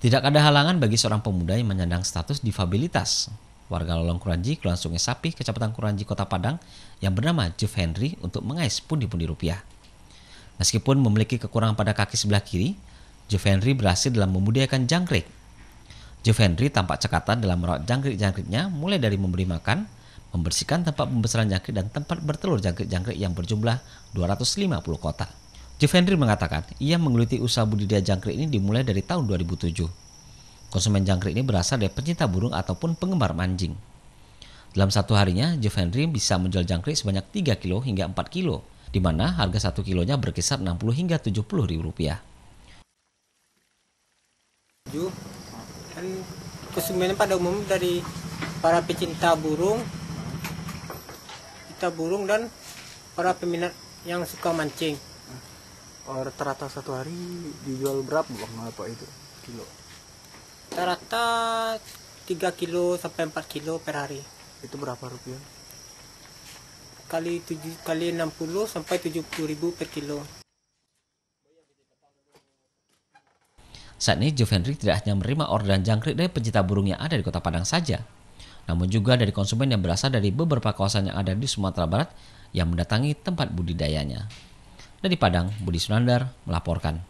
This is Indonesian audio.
Tidak ada halangan bagi seorang pemuda yang menyandang status difabilitas. Warga Lolong Kuranji, Kelurahan Sungai Sapi, Kecamatan Kuranji, Kota Padang, yang bernama Jeff Henry untuk mengais pundi-pundi rupiah. Meskipun memiliki kekurangan pada kaki sebelah kiri, Jeff Henry berhasil dalam memudiakan jangkrik. Jeff Henry tampak cekatan dalam merawat jangkrik-jangkriknya mulai dari memberi makan, membersihkan tempat pembesaran jangkrik dan tempat bertelur jangkrik-jangkrik yang berjumlah 250 kotak. Jeff Henry mengatakan ia menggeluti usaha budidaya jangkrik ini dimulai dari tahun 2007. Konsumen jangkrik ini berasal dari pencinta burung ataupun penggemar mancing. Dalam satu harinya, Jeff Henry bisa menjual jangkrik sebanyak 3 kilo hingga 4 kilo, di mana harga 1 kilonya berkisar 60 hingga 70 ribu rupiah. Kan konsumen pada umum dari para pecinta burung, pecinta burung dan para peminat yang suka mancing rata-rata satu hari dijual berapa bang apa itu? Kilo? Rata-rata 3 kilo sampai 4 kilo per hari. Itu berapa rupiah? Kali 7 kali 60 sampai 70 ribu per kilo. Saat ini Joe Henry tidak hanya menerima orderan jangkrik dari pencinta burung yang ada di kota Padang saja, namun juga dari konsumen yang berasal dari beberapa kawasan yang ada di Sumatera Barat yang mendatangi tempat budidayanya. Dari Padang, Budi Sunandar melaporkan.